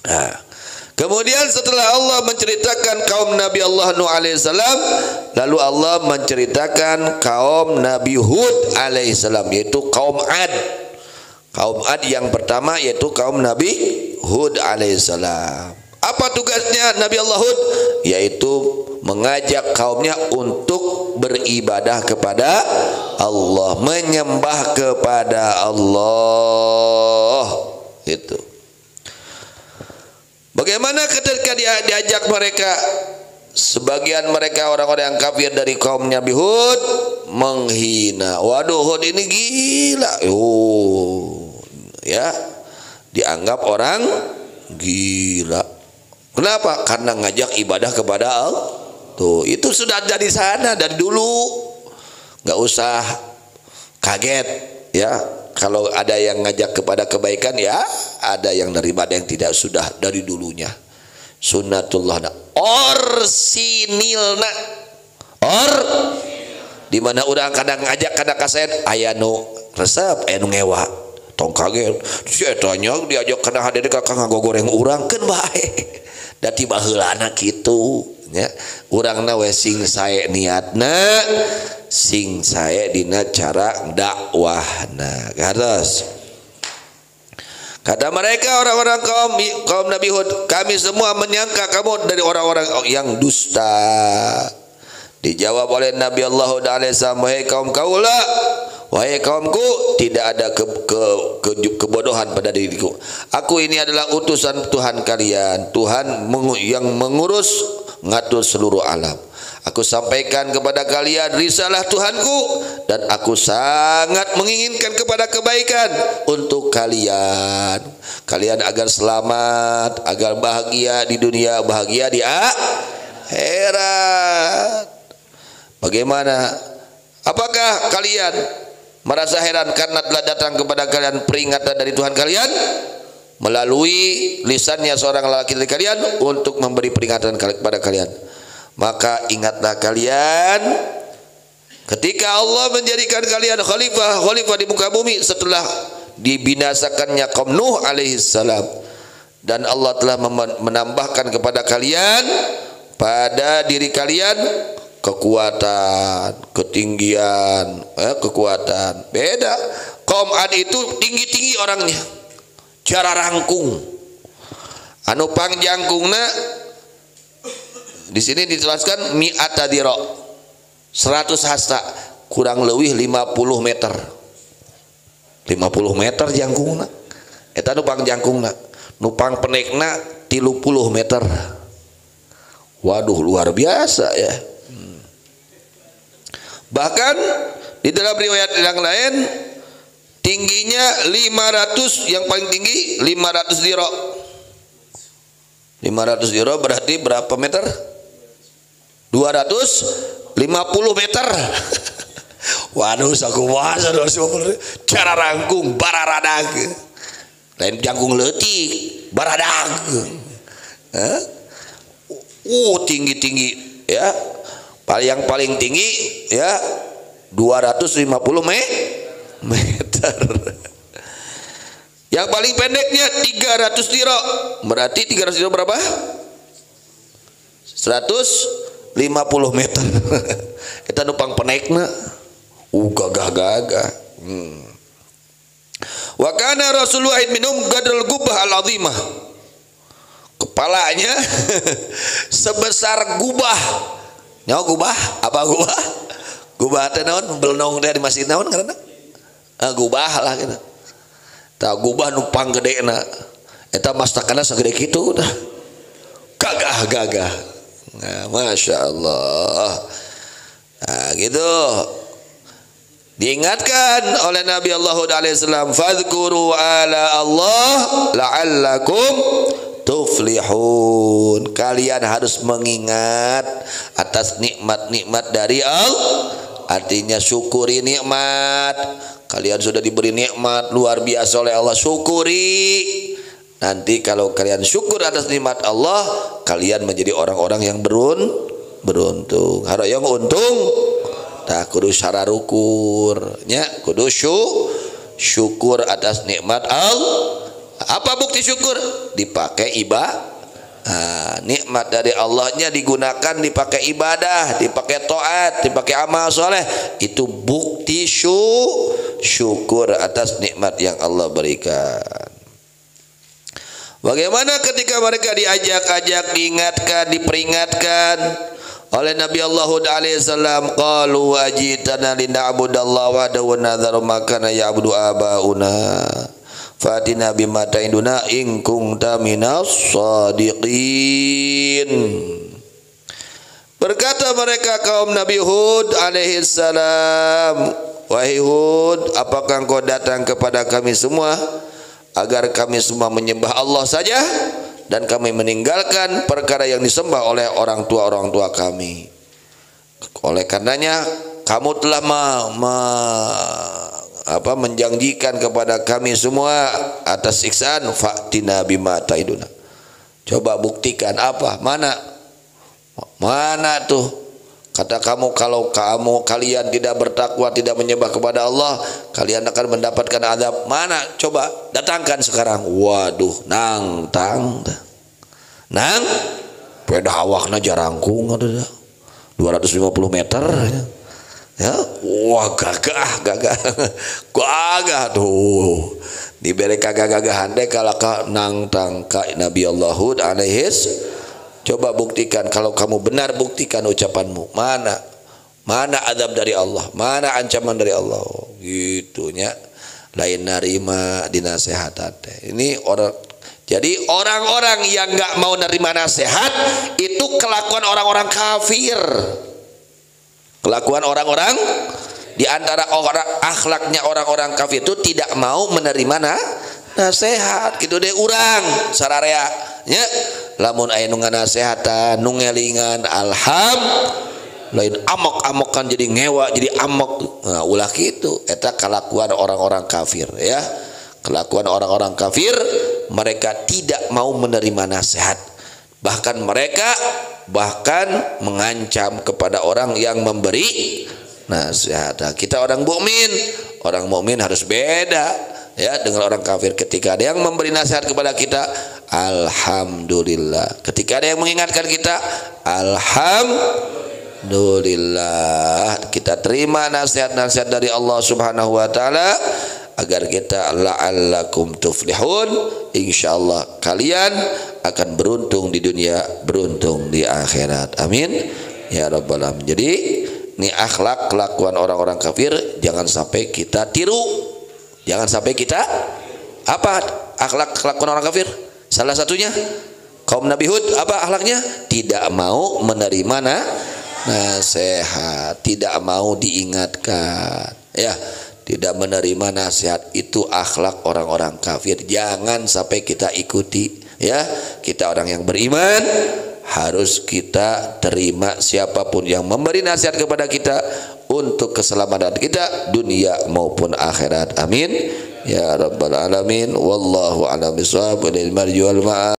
Nah, kemudian setelah Allah menceritakan kaum Nabi Allah Nuh alaihissalam, lalu Allah menceritakan kaum Nabi Hud alaihissalam yaitu kaum Ad. Kaum Ad yang pertama yaitu kaum Nabi Hud alaihissalam. Apa tugasnya Nabi Allah Hud? Yaitu mengajak kaumnya untuk beribadah kepada Allah, menyembah kepada Allah. Itu. Bagaimana ketika dia diajak mereka sebagian mereka orang-orang yang kafir dari kaum Nabi menghina. Waduh Hud ini gila. Oh, ya. Dianggap orang gila. Kenapa? Karena ngajak ibadah kepada Allah. Tuh, itu sudah dari sana dari dulu. Gak usah kaget ya. Kalau ada yang ngajak kepada kebaikan ya, ada yang daripada yang tidak. Sudah dari dulunya. Sunnatullah. Orsinilna or. Di mana orang kadang ngajak kadang kaset ayano resep aya ngewa. Tong kaget. Si etanya diajak kadang hadir kakak ngagogoreng urang kan baik dan tiba anak gitu ya urangna we sing sae niatna sing sae dina cara dakwahna kados kata mereka orang-orang kaum kaum Nabi Hud kami semua menyangka kamu dari orang-orang yang dusta dijawab oleh Nabi Allah alaihissalam wahai kaum kaula Wahai kaumku, tidak ada ke, ke, ke, kebodohan pada diriku. Aku ini adalah utusan Tuhan kalian. Tuhan mengu, yang mengurus, ngatur seluruh alam. Aku sampaikan kepada kalian risalah Tuhanku dan aku sangat menginginkan kepada kebaikan untuk kalian. Kalian agar selamat, agar bahagia di dunia, bahagia di akhirat. Bagaimana? Apakah kalian merasa heran karena telah datang kepada kalian peringatan dari Tuhan kalian melalui lisannya seorang lelaki dari kalian untuk memberi peringatan kepada kalian maka ingatlah kalian ketika Allah menjadikan kalian khalifah khalifah di muka bumi setelah dibinasakannya kaum Nuh alaihi salam dan Allah telah menambahkan kepada kalian pada diri kalian kekuatan, ketinggian, eh, kekuatan. Beda. Kaum Ad itu tinggi-tinggi orangnya. Cara rangkung. Anu pangjangkungna di sini dijelaskan mi'ata diro. 100 hasta kurang lebih 50 meter. 50 meter jangkungna. Eta nu pangjangkungna. Nu pangpenekna 30 meter. Waduh luar biasa ya. Bahkan di dalam riwayat yang lain tingginya 500 yang paling tinggi 500 diro. 500 diro berarti berapa meter? 250 meter. Waduh, saku wasa cara rangkung bararadag. Lain jangkung letik, baradag. Uh, tinggi-tinggi ya. Yang paling tinggi ya 250 me meter. Yang paling pendeknya 300 diro berarti 300 diro berapa 150 meter. Kita numpang penekna uh gagah-gagah. Hmm. wa kana rasulullah minum gadal gubah al-azimah. Kepalanya sebesar gubah. Nyawa gubah? Apa gubah? Gubah teh naon? Belnong teh di masjid naon karena ah, gubah lah gitu. Tak gubah numpang gede na eta mastakana segede gitu dah gagah gagah nah, masya Allah. Nah, gitu. Diingatkan oleh Nabi Allah alaihissalam fadhkuru ala Allah la'allakum tuflihun. Kalian harus mengingat atas nikmat-nikmat dari Allah artinya syukuri nikmat. Kalian sudah diberi nikmat luar biasa oleh Allah syukuri nanti kalau kalian syukur atas nikmat Allah kalian menjadi orang-orang yang berun beruntung harap yang untung tak kudu syararukur nya kudu syukur atas nikmat Allah Apa bukti syukur? Dipakai ibadah. Nah, nikmat dari Allahnya digunakan dipakai ibadah, dipakai taat, dipakai amal soleh. Itu bukti syukur atas nikmat yang Allah berikan. Bagaimana ketika mereka diajak-ajak, diingatkan, diperingatkan? Oleh Nabi Allah alaihi salam qalu wajitana lina'budallaha wa dawu nadharu makana ya'budu abauna. Fatina bima ta'iduna in kunta sadiqin. Berkata mereka kaum Nabi Hud alaihi salam wahai Hud apakah engkau datang kepada kami semua agar kami semua menyembah Allah saja dan kami meninggalkan perkara yang disembah oleh orang tua orang tua kami. Oleh karenanya kamu telah ma, ma, apa menjanjikan kepada kami semua atas siksaan faktina bima taiduna. Coba buktikan apa? Mana? Mana tuh kata kamu kalau kamu kalian tidak bertakwa tidak menyembah kepada Allah kalian akan mendapatkan azab. Mana? Coba datangkan sekarang. Waduh nang? Tang nang peda awakna jarangkung ada 250 meter ya. Wah gagah gagah. Gagah tuh. Diberi kagah-gagahan deh kalau nang tangka Nabi Allah Hud alaihis coba buktikan kalau kamu benar buktikan ucapanmu. Mana? Mana adab dari Allah? Mana ancaman dari Allah? Gitunya lain narima dinasehatan. Ini orang jadi orang-orang yang nggak mau nerima nasihat itu kelakuan orang-orang kafir. Kelakuan orang-orang di antara orang akhlaknya orang-orang kafir itu tidak mau menerima nasihat. Gitu deh urang sararea. Nya lamun aya nu nasehatan nu ngelingan alham lain amok-amokan jadi ngewa jadi amok. Nah, ulah gitu eta kelakuan orang-orang kafir ya. Kelakuan orang-orang kafir mereka tidak mau menerima nasihat. Bahkan mereka bahkan mengancam kepada orang yang memberi nasihat. Nah, kita orang mukmin, orang mukmin harus beda ya dengan orang kafir. Ketika ada yang memberi nasihat kepada kita, alhamdulillah. Ketika ada yang mengingatkan kita, alhamdulillah. Kita terima nasihat-nasihat dari Allah Subhanahu wa taala agar kita la'allakum tuflihun insyaallah kalian akan beruntung di dunia beruntung di akhirat amin ya rabbal alamin jadi ini akhlak kelakuan orang-orang kafir jangan sampai kita tiru jangan sampai kita apa akhlak kelakuan orang kafir? Salah satunya kaum Nabi Hud apa akhlaknya? Tidak mau menerima nasihat. Tidak mau diingatkan. Ya tidak menerima nasihat. Itu akhlak orang-orang kafir. Jangan sampai kita ikuti. Ya kita orang yang beriman harus kita terima siapa pun yang memberi nasihat kepada kita untuk keselamatan kita dunia maupun akhirat. Amin. Ya rabbal alamin. Wallahu a'lam wal